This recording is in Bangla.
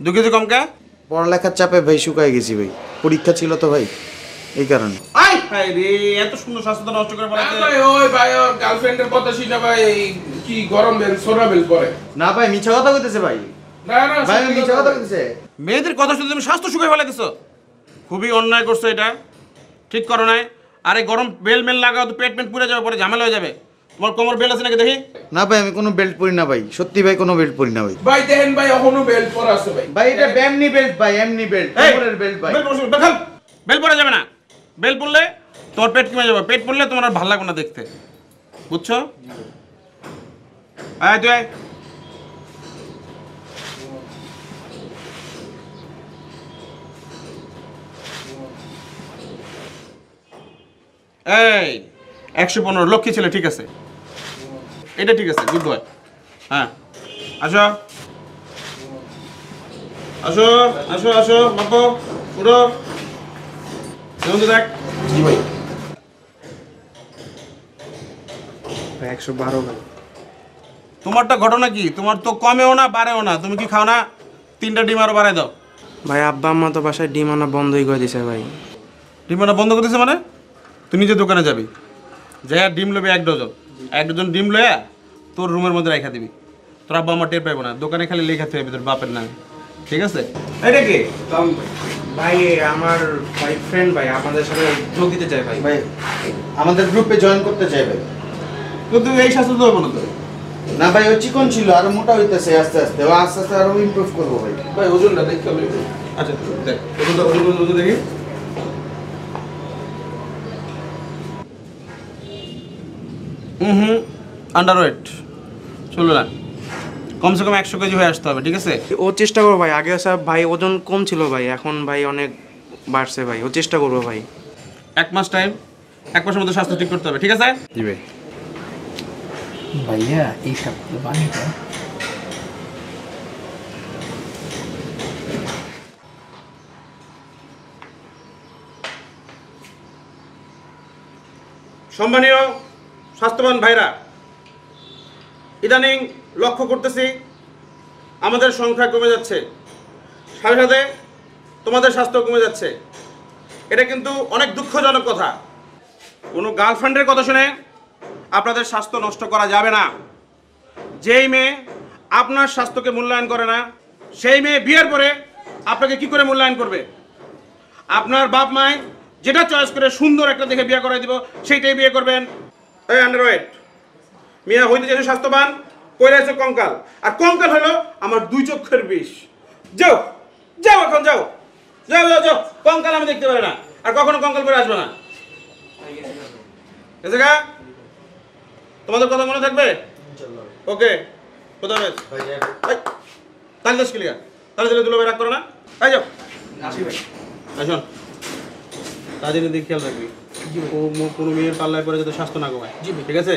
দু কেজি কম কা? পড়ালেখার চাপে ভাই শুকায় গেছি ভাই। পরীক্ষা ছিল তো ভাই এই কারণে। হাই রে এত সুন্দর স্বাস্থ্য নষ্ট করে ভাই ওই ভাই ওর গার্লফ্রেন্ডের কথা শুনে ভাই কি গরম বেল সোনা বেল করে না ভাই মিছা কথা কইতেছে ভাই। মেয়েদের কথা শুনে তুমি স্বাস্থ্য শুকিয়ে ফেলাতেছো খুবই অন্যায় করছ এটা। ঠিক করো নাই। আরে গরম বেল মেল লাগাও তো পেট পেট পুড়ে যাবে পরে ঝামেলা হয়ে যাবে। তোমার কোমর বেল আছে নাকি দেখি? না ভাই আমি কোনো বেল্ট পরি না ভাই। সত্যি ভাই কোনো বেল্ট পরি না ভাই। ভাই দেখেন ভাই এখনও বেল পরা আছে ভাই। ভাই এটা ব্যামনি বেল্ট ভাই এমনি বেল্ট কোমরের বেল্ট ভাই। বেল পড়ছে, বেল খাল। পড়া যাবে না। বেল পড়লে তোমার পেট কমে যাবে। পেট পড়লে তোমার আর ভালো লাগবে না দেখতে। বুঝছ? আয় তুই এই একশো পনেরো লক্ষ্মী ছেলে ঠিক আছে। এটা ঠিক আছে গুড বয় হ্যাঁ। আসো। আসো আসো আসো বাপু উঠো। দেখুন দেখ? জি ভাই। একশো বারো ভাই। তোমারটা ঘটনা কি? তোমার তো কমেও না বাড়েও না। তুমি কি খাও না? তিনটা ডিম আরও বাড়াই দাও। ভাই আব্বা আম্মা তো বাসায় ডিম আনা বন্ধই করে দিছে ভাই। ডিম আনা বন্ধ করে দিছে মানে? তুই নিজে দোকানে যাবি। যাই ডিম লবি এক ডজন। এক ডজন ডিম লয়া তোর রুমের মধ্যে রেখা দিবি। তোর আব্বা আমার টের পাইবো না। দোকানে খালি লেখা থাকবে তোর বাপের নামে। ঠিক আছে? এটা কি ভাই আমার ভাই ফ্রেন্ড ভাই আপনাদের সাথে যোগ দিতে চাই ভাই। ভাই আমাদের গ্রুপে জয়েন করতে চাই ভাই। কিন্তু এই স্বাস্থ্য তো হব না তো। না ভাই ও চিকন ছিল আর মোটা হইতেছে আস্তে আস্তে। ও আস্তে আস্তে আরও ইমপ্রুভ করব ভাই। ভাই ওজনটা দেখতে হবে আচ্ছা দেখ ওজনটা ওজন ওজন ওজন দেখি। হুম হুম আন্ডার ওয়েট চলো না কমসে কম একশো কেজি হয়ে আসতে হবে ঠিক আছে? ও চেষ্টা করব ভাই আগে সব ভাই ওজন কম ছিল ভাই এখন ভাই অনেক বাড়ছে ভাই ও চেষ্টা করব ভাই। এক মাস টাইম এক মাসের মধ্যে স্বাস্থ্য ঠিক করতে হবে ঠিক আছে? জি ভাই। ভাইয়া এই সপ্তাহে সম্মানীয় স্বাস্থ্যবান ভাইরা, ইদানিং লক্ষ্য করতেছি আমাদের সংখ্যা কমে যাচ্ছে। সাথে সাথে তোমাদের স্বাস্থ্য কমে যাচ্ছে। এটা কিন্তু অনেক দুঃখজনক কথা। কোনো গার্লফ্রেন্ডের কথা শুনে আপনাদের স্বাস্থ্য নষ্ট করা যাবে না। যেই মেয়ে আপনার স্বাস্থ্যকে মূল্যায়ন করে না, সেই মেয়ে বিয়ের পরে আপনাকে কি করে মূল্যায়ন করবে? আপনার বাপ মায় যেটা চয়েস করে সুন্দর একটা দেখে বিয়ে করে দিব, সেইটাই বিয়ে করবেন। এই আন্ডারওয়েট মিয়া হইতে যেহেতু স্বাস্থ্যবান কইরা আছে কঙ্কাল? আর কঙ্কাল হলো আমার দুই চক্ষের বিষ। যাও যাও এখন যাও। যাও যাও যাও কঙ্কাল আমি দেখতে পারি না। আর কখনো কঙ্কাল করে আসবে না। এসে গা। তোমাদের কথা মনে থাকবে? ওকে কোথা হবে তাহলে দশ কিলিয়া তাহলে তাহলে দুলো রাগ করো না। এই যাও। আসুন। তাদের দিকে খেয়াল রাখবি। ও কোনো মেয়ের পাল্লায় পরে যাতে স্বাস্থ্য না কমায়। ঠিক আছে?